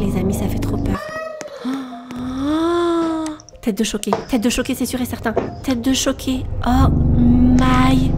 Les amis, ça fait trop peur. Tête de choqué. Tête de choqué, c'est sûr et certain. Tête de choqué. Oh my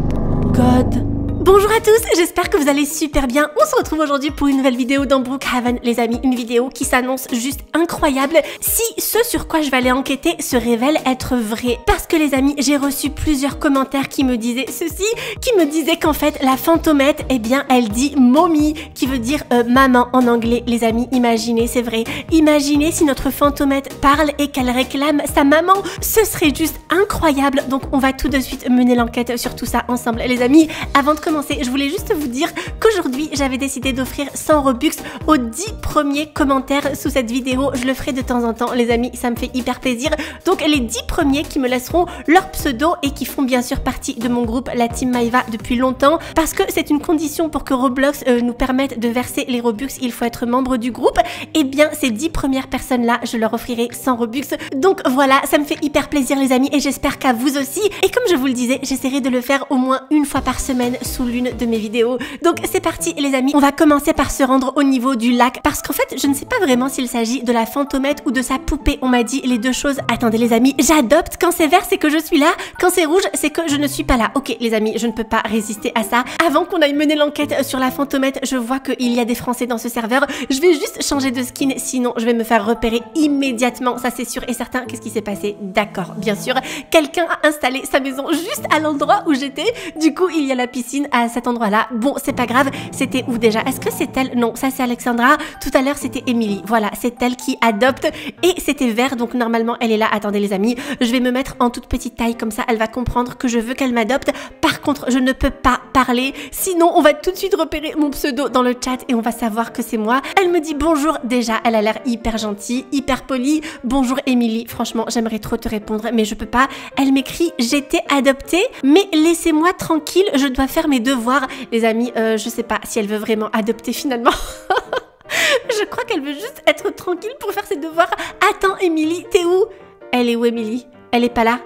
god. Bonjour à tous, j'espère que vous allez super bien. On se retrouve aujourd'hui pour une nouvelle vidéo dans Brookhaven, les amis. Une vidéo qui s'annonce juste incroyable si ce sur quoi je vais aller enquêter se révèle être vrai. Parce que les amis, j'ai reçu plusieurs commentaires qui me disaient ceci, qui me disaient qu'en fait la fantomette, eh bien elle dit mommy, qui veut dire euh, maman en anglais. Les amis, imaginez, c'est vrai. Imaginez si notre fantomette parle et qu'elle réclame sa maman. Ce serait juste incroyable. Donc on va tout de suite mener l'enquête sur tout ça ensemble. Les amis, avant de commencer je voulais juste vous dire qu'aujourd'hui, j'avais décidé d'offrir 100 Robux aux 10 premiers commentaires sous cette vidéo. Je le ferai de temps en temps, les amis, ça me fait hyper plaisir. Donc, les 10 premiers qui me laisseront leur pseudo et qui font bien sûr partie de mon groupe, la Team Maïva, depuis longtemps, parce que c'est une condition pour que Roblox euh, nous permette de verser les Robux, il faut être membre du groupe. Et eh bien, ces 10 premières personnes-là, je leur offrirai 100 Robux. Donc voilà, ça me fait hyper plaisir, les amis, et j'espère qu'à vous aussi. Et comme je vous le disais, j'essaierai de le faire au moins une fois par semaine sous l'une de mes vidéos. Donc c'est parti les amis, on va commencer par se rendre au niveau du lac parce qu'en fait je ne sais pas vraiment s'il s'agit de la fantomette ou de sa poupée. On m'a dit les deux choses. Attendez les amis, j'adopte. Quand c'est vert c'est que je suis là, quand c'est rouge c'est que je ne suis pas là. Ok les amis, je ne peux pas résister à ça. Avant qu'on aille mener l'enquête sur la fantomette, je vois qu'il y a des Français dans ce serveur. Je vais juste changer de skin, sinon je vais me faire repérer immédiatement. Ça c'est sûr et certain. Qu'est-ce qui s'est passé? D'accord, bien sûr. Quelqu'un a installé sa maison juste à l'endroit où j'étais. Du coup, il y a la piscine à cet endroit-là. Bon, c'est pas grave. C'était où déjà? Est-ce que c'est elle? Non, ça c'est Alexandra. Tout à l'heure, c'était Emily. Voilà, c'est elle qui adopte. Et c'était vert, donc normalement, elle est là. Attendez les amis, je vais me mettre en toute petite taille, comme ça, elle va comprendre que je veux qu'elle m'adopte. Par contre, je ne peux pas parler. Sinon, on va tout de suite repérer mon pseudo dans le chat et on va savoir que c'est moi. Elle me dit bonjour. Déjà, elle a l'air hyper gentille, hyper polie. Bonjour Emily. Franchement, j'aimerais trop te répondre, mais je peux pas. Elle m'écrit j'étais adoptée, mais laissez-moi tranquille, je dois faire mes devoirs les amis, euh, je sais pas si elle veut vraiment adopter finalement. je crois qu'elle veut juste être tranquille pour faire ses devoirs. Attends, Émilie, t'es où? Elle est où, Émilie? Elle est pas là.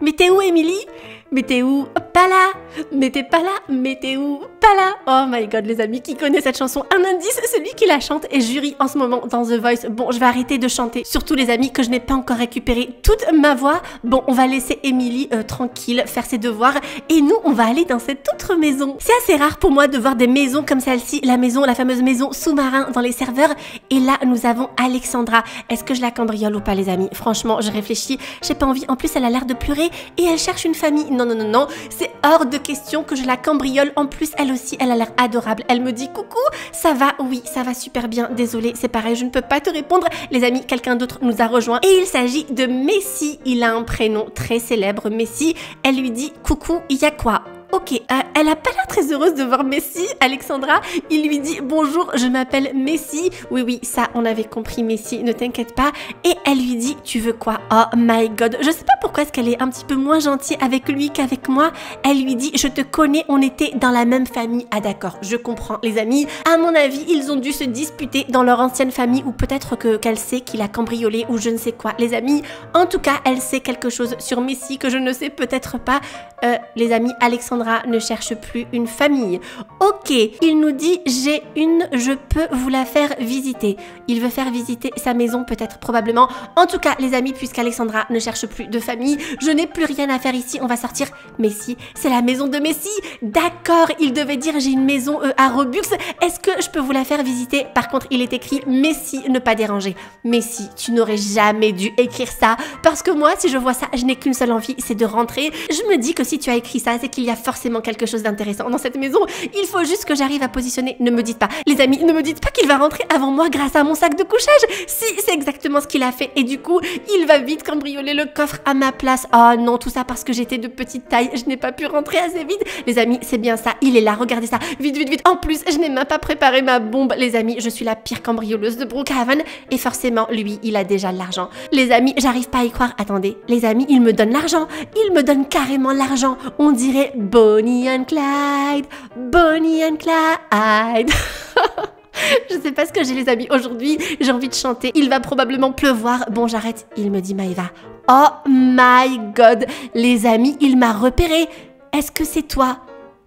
Mais t'es où, Émilie? Mais t'es où Pas là Mais t'es pas là Mais t'es où pas là Oh my god les amis, qui connaît cette chanson Un indice, celui qui la chante est jury en ce moment dans The Voice. Bon, je vais arrêter de chanter. Surtout les amis que je n'ai pas encore récupéré toute ma voix. Bon, on va laisser Emily euh, tranquille faire ses devoirs et nous, on va aller dans cette autre maison. C'est assez rare pour moi de voir des maisons comme celle-ci, la maison, la fameuse maison sous-marin dans les serveurs. Et là, nous avons Alexandra. Est-ce que je la cambriole ou pas les amis? Franchement, je réfléchis. J'ai pas envie. En plus, elle a l'air de pleurer et elle cherche une famille. Non, non, non, non. C'est hors de question que je la cambriole. En plus, elle aussi, elle a l'air adorable. Elle me dit coucou, ça va? Oui, ça va super bien. Désolée, c'est pareil, je ne peux pas te répondre. Les amis, quelqu'un d'autre nous a rejoint et il s'agit de Messi. Il a un prénom très célèbre, Messi. Elle lui dit coucou, il y a quoi? Ok, euh, elle a pas l'air très heureuse de voir Messi, Alexandra. Il lui dit bonjour, je m'appelle Messi. Oui, oui, ça, on avait compris, Messi, ne t'inquiète pas. Et elle lui dit, tu veux quoi? Oh my god, je sais pas pourquoi est-ce qu'elle est un petit peu moins gentille avec lui qu'avec moi. Elle lui dit, je te connais, on était dans la même famille. Ah d'accord, je comprends, les amis. À mon avis, ils ont dû se disputer dans leur ancienne famille ou peut-être que qu'elle sait qu'il a cambriolé ou je ne sais quoi. Les amis, en tout cas, elle sait quelque chose sur Messi que je ne sais peut-être pas. Euh, les amis, Alexandra ne cherche plus une famille. Ok, il nous dit j'ai une, je peux vous la faire visiter. Il veut faire visiter sa maison peut-être probablement. En tout cas les amis, puisqu'Alexandra ne cherche plus de famille, je n'ai plus rien à faire ici, on va sortir. Messi, c'est la maison de Messi. D'accord, il devait dire j'ai une maison euh, à Robux. Est-ce que je peux vous la faire visiter? Par contre, il est écrit Messi, ne pas déranger. Messi, tu n'aurais jamais dû écrire ça parce que moi, si je vois ça, je n'ai qu'une seule envie, c'est de rentrer. Je me dis que si tu as écrit ça, c'est qu'il y a forcément quelque chose d'intéressant dans cette maison. Il faut juste que j'arrive à positionner. Ne me dites pas, les amis, ne me dites pas qu'il va rentrer avant moi grâce à mon sac de couchage. Si, c'est exactement ce qu'il a fait. Et du coup, il va vite cambrioler le coffre à ma place. Oh non, tout ça parce que j'étais de petite taille. Je n'ai pas pu rentrer assez vite. Les amis, c'est bien ça. Il est là. Regardez ça. Vite, vite, vite. En plus, je n'ai même pas préparé ma bombe. Les amis, je suis la pire cambrioleuse de Brookhaven. Et forcément, lui, il a déjà l'argent. Les amis, j'arrive pas à y croire. Attendez, les amis, il me donne l'argent. Il me donne carrément l'argent. On dirait Bonnie and Clyde, Bonnie and Clyde. Je sais pas ce que j'ai les amis aujourd'hui, j'ai envie de chanter. Il va probablement pleuvoir. Bon, j'arrête. Il me dit Maïva. Oh my god, les amis, il m'a repéré. Est-ce que c'est toi?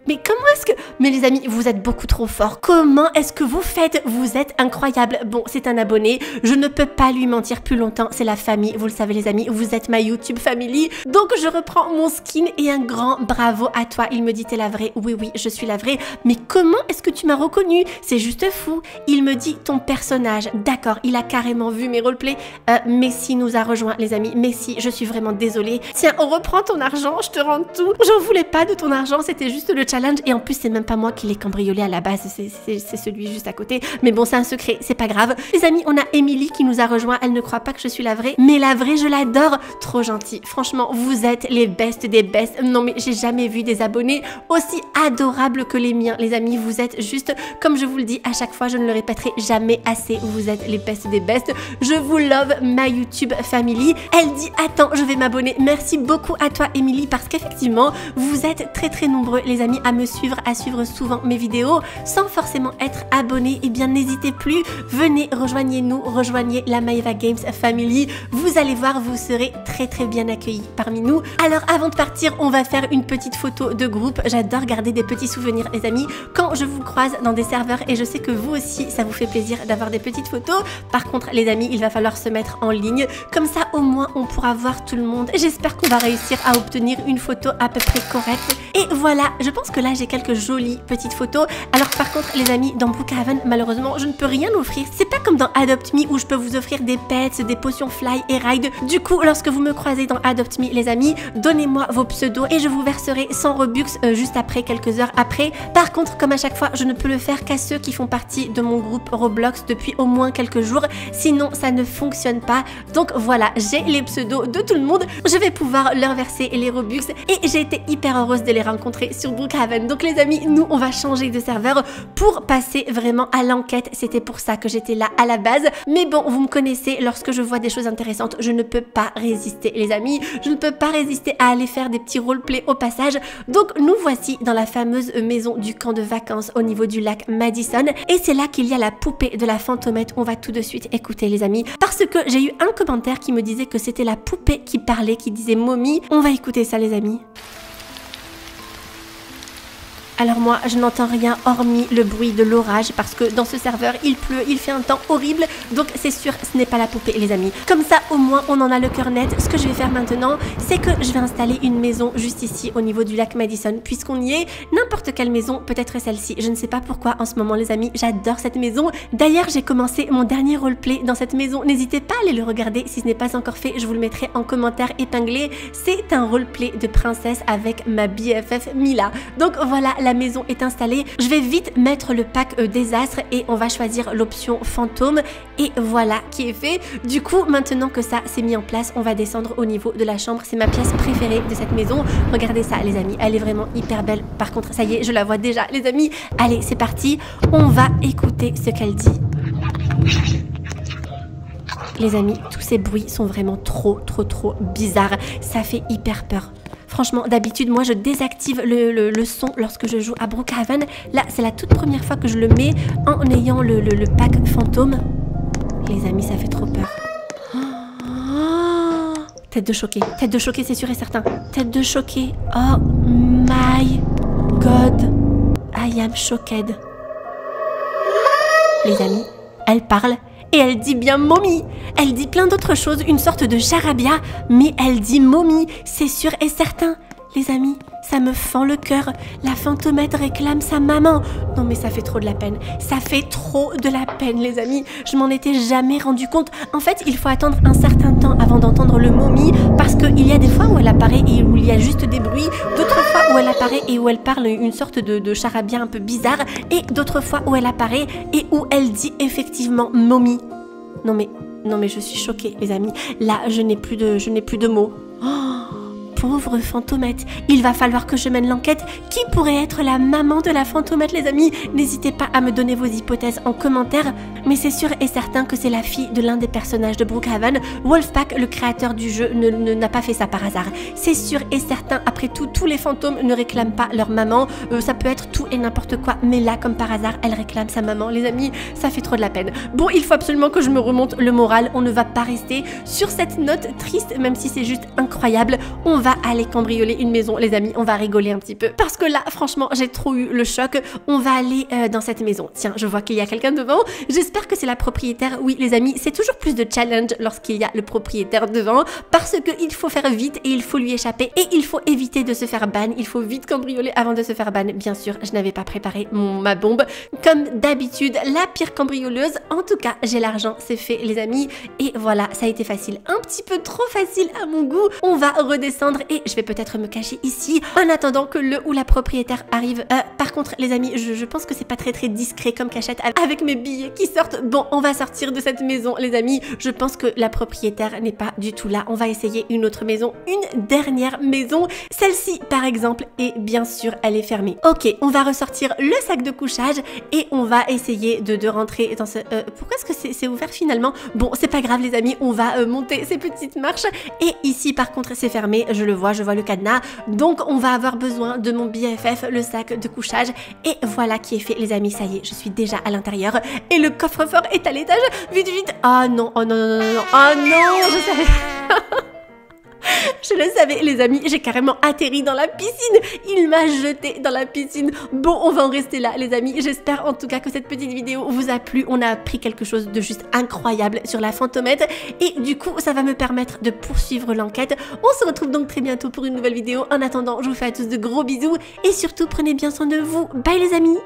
Mais comment est-ce que... Mais les amis, vous êtes beaucoup trop forts. Comment est-ce que vous faites? Vous êtes incroyable. Bon, c'est un abonné. Je ne peux pas lui mentir plus longtemps. C'est la famille. Vous le savez les amis, vous êtes ma YouTube family. Donc je reprends mon skin et un grand bravo à toi. Il me dit t'es la vraie. Oui, oui, je suis la vraie. Mais comment est-ce que tu m'as reconnu? C'est juste fou. Il me dit ton personnage. D'accord, il a carrément vu mes roleplays. Euh, Messi nous a rejoint les amis. Messi, je suis vraiment désolée. Tiens, on reprend ton argent. Je te rends tout. J'en voulais pas de ton argent. C'était juste le challenge. Et en plus, c'est même pas moi qui l'ai cambriolé à la base, c'est celui juste à côté. Mais bon, c'est un secret, c'est pas grave. Les amis, on a Emily qui nous a rejoint. Elle ne croit pas que je suis la vraie. Mais la vraie, je l'adore. Trop gentil. Franchement, vous êtes les bestes des bestes. Non, mais j'ai jamais vu des abonnés aussi adorables que les miens. Les amis, vous êtes juste, comme je vous le dis à chaque fois, je ne le répéterai jamais assez. Vous êtes les bestes des bestes. Je vous love, ma YouTube family. Elle dit, attends, je vais m'abonner. Merci beaucoup à toi, Emily, parce qu'effectivement, vous êtes très très nombreux, les amis, à me suivre à suivre souvent mes vidéos sans forcément être abonné, et eh bien n'hésitez plus, venez, rejoignez-nous, rejoignez la Maeva Games Family. Vous allez voir, vous serez très très bien accueillis parmi nous. Alors avant de partir, on va faire une petite photo de groupe. J'adore garder des petits souvenirs, les amis, quand je vous croise dans des serveurs et je sais que vous aussi, ça vous fait plaisir d'avoir des petites photos. Par contre, les amis, il va falloir se mettre en ligne. Comme ça, au moins, on pourra voir tout le monde. J'espère qu'on va réussir à obtenir une photo à peu près correcte. Et voilà, je pense que là, j'ai quelques jolies petites photos. Alors par contre, les amis, dans Brookhaven, malheureusement, je ne peux rien offrir. C'est pas comme dans Adopt Me où je peux vous offrir des pets, des potions fly et ride. Du coup, lorsque vous me croisez dans Adopt Me, les amis, donnez-moi vos pseudos et je vous verserai 100 Robux euh, juste après, quelques heures après. Par contre, comme à chaque fois, je ne peux le faire qu'à ceux qui font partie de mon groupe Roblox depuis au moins quelques jours. Sinon, ça ne fonctionne pas. Donc voilà, j'ai les pseudos de tout le monde. Je vais pouvoir leur verser les Robux et j'ai été hyper heureuse de les rencontrer sur Brookhaven. Donc les amis, nous, on va changer de serveur pour passer vraiment à l'enquête. C'était pour ça que j'étais là à la base. Mais bon, vous me connaissez, lorsque je vois des choses intéressantes, je ne peux pas résister, les amis. Je ne peux pas résister à aller faire des petits roleplays au passage. Donc, nous voici dans la fameuse maison du camp de vacances au niveau du lac Madison. Et c'est là qu'il y a la poupée de la fantomette. On va tout de suite écouter, les amis. Parce que j'ai eu un commentaire qui me disait que c'était la poupée qui parlait, qui disait momie. On va écouter ça, les amis. Alors moi, je n'entends rien hormis le bruit de l'orage parce que dans ce serveur, il pleut, il fait un temps horrible. Donc c'est sûr, ce n'est pas la poupée, les amis. Comme ça, au moins, on en a le cœur net. Ce que je vais faire maintenant, c'est que je vais installer une maison juste ici, au niveau du lac Madison. Puisqu'on y est, n'importe quelle maison, peut-être celle-ci. Je ne sais pas pourquoi en ce moment, les amis, j'adore cette maison. D'ailleurs, j'ai commencé mon dernier roleplay dans cette maison. N'hésitez pas à aller le regarder si ce n'est pas encore fait. Je vous le mettrai en commentaire épinglé. C'est un roleplay de princesse avec ma BFF Mila. Donc voilà, la maison est installée. Je vais vite mettre le pack euh, désastre et on va choisir l'option fantôme. Et voilà qui est fait. Du coup, maintenant que ça s'est mis en place, on va descendre au niveau de la chambre. C'est ma pièce préférée de cette maison. Regardez ça, les amis. Elle est vraiment hyper belle. Par contre, ça y est, je la vois déjà, les amis. Allez, c'est parti. On va écouter ce qu'elle dit. Les amis, tous ces bruits sont vraiment trop, trop, trop bizarres. Ça fait hyper peur. Franchement, d'habitude, moi, je désactive le, son lorsque je joue à Brookhaven. Là, c'est la toute première fois que je le mets en ayant le, pack fantôme. Les amis, ça fait trop peur. tête de choqué. Tête de choqué, c'est sûr et certain. Tête de choqué. Oh my god. I am shocked. Les amis, elle parle et elle dit bien momie. Elle dit plein d'autres choses, une sorte de charabia, mais elle dit momie, c'est sûr et certain. Les amis, ça me fend le cœur. La fantomette réclame sa maman. Non mais ça fait trop de la peine. Ça fait trop de la peine les amis. Je m'en étais jamais rendu compte. En fait, il faut attendre un certain temps avant d'entendre le momie parce qu'il y a des fois où elle apparaît et où il y a juste des bruits, d'autres où elle apparaît et où elle parle une sorte de, charabia un peu bizarre et d'autres fois où elle apparaît et où elle dit effectivement momie. Non mais non mais je suis choquée les amis. Là, je n'ai plus de je n'ai plus de mots. Oh pauvre fantomette. Il va falloir que je mène l'enquête. Qui pourrait être la maman de la fantomette, les amis? N'hésitez pas à me donner vos hypothèses en commentaire. Mais c'est sûr et certain que c'est la fille de l'un des personnages de Brookhaven. Wolfpack, le créateur du jeu, n'a ne, pas fait ça par hasard. C'est sûr et certain, après tout, tous les fantômes ne réclament pas leur maman. Euh, ça peut être tout et n'importe quoi. Mais là, comme par hasard, elle réclame sa maman. Les amis, ça fait trop de la peine. Bon, il faut absolument que je me remonte le moral. On ne va pas rester sur cette note triste, même si c'est juste incroyable. On va aller cambrioler une maison, les amis. On va rigoler un petit peu. Parce que là, franchement, j'ai trop eu le choc. On va aller euh, dans cette maison. Tiens, je vois qu'il y a quelqu'un devant. J'espère que c'est la propriétaire. Oui, les amis, c'est toujours plus de challenge lorsqu'il y a le propriétaire devant. Parce qu'il faut faire vite et il faut lui échapper. Et il faut éviter de se faire ban. Il faut vite cambrioler avant de se faire ban. Bien sûr, je n'avais pas préparé ma bombe. Comme d'habitude, la pire cambrioleuse. En tout cas, j'ai l'argent, c'est fait, les amis. Et voilà, ça a été facile. Un petit peu trop facile à mon goût. On va redescendre et je vais peut-être me cacher ici en attendant que le ou la propriétaire arrive. Euh, par contre, les amis, je, pense que c'est pas très très discret comme cachette avec mes billets qui sortent. Bon, on va sortir de cette maison, les amis. Je pense que la propriétaire n'est pas du tout là. On va essayer une autre maison, une dernière maison. Celle-ci, par exemple, et bien sûr, elle est fermée. Ok, on va ressortir le sac de couchage et on va essayer de, de rentrer dans ce... Euh, pourquoi est-ce que c'est ouvert finalement? Bon, c'est pas grave les amis, on va euh, monter ces petites marches. Et ici, par contre, c'est fermé. Je le vois, je vois le cadenas. Donc, on va avoir besoin de mon BFF, le sac de couchage. Et voilà qui est fait, les amis. Ça y est, je suis déjà à l'intérieur. Et le coffre-fort est à l'étage. Vite, vite. Ah non, oh non, non, non, non. Oh non, je savais... Je le savais, les amis, j'ai carrément atterri dans la piscine. Il m'a jeté dans la piscine. Bon, on va en rester là, les amis. J'espère en tout cas que cette petite vidéo vous a plu. On a appris quelque chose de juste incroyable sur la fantomette. Et du coup, ça va me permettre de poursuivre l'enquête. On se retrouve donc très bientôt pour une nouvelle vidéo. En attendant, je vous fais à tous de gros bisous. Et surtout, prenez bien soin de vous. Bye les amis